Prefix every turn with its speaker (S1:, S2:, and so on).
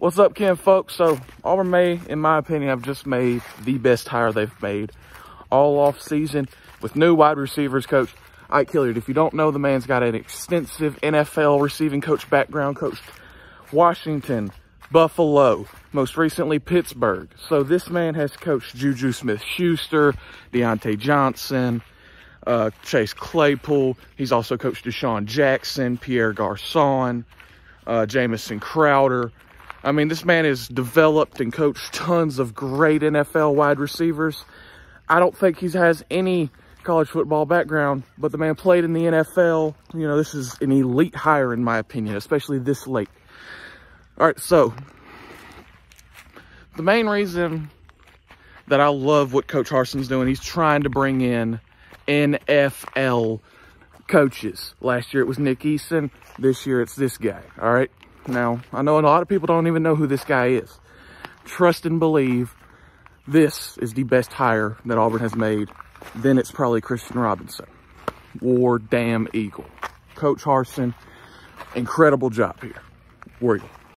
S1: What's up, Ken, folks? So, Auburn may, in my opinion, have just made the best hire they've made all off season with new wide receivers coach Ike Hilliard. If you don't know, the man's got an extensive NFL receiving coach background, coached Washington, Buffalo, most recently Pittsburgh. So this man has coached Juju Smith-Schuster, Diontae Johnson, uh, Chase Claypool. He's also coached DeSean Jackson, Pierre Garcon, uh, Jamison Crowder, I mean, this man has developed and coached tons of great NFL wide receivers. I don't think he has any college football background, but the man played in the NFL. You know, this is an elite hire in my opinion, especially this late. All right, so the main reason that I love what Coach Harsin's doing, he's trying to bring in NFL coaches. Last year it was Nick Eason. This year it's this guy, all right? Now, I know a lot of people don't even know who this guy is. Trust and believe this is the best hire that Auburn has made. Then it's probably Christian Robinson. War damn Eagle. Coach Harsin, incredible job here. War Eagle.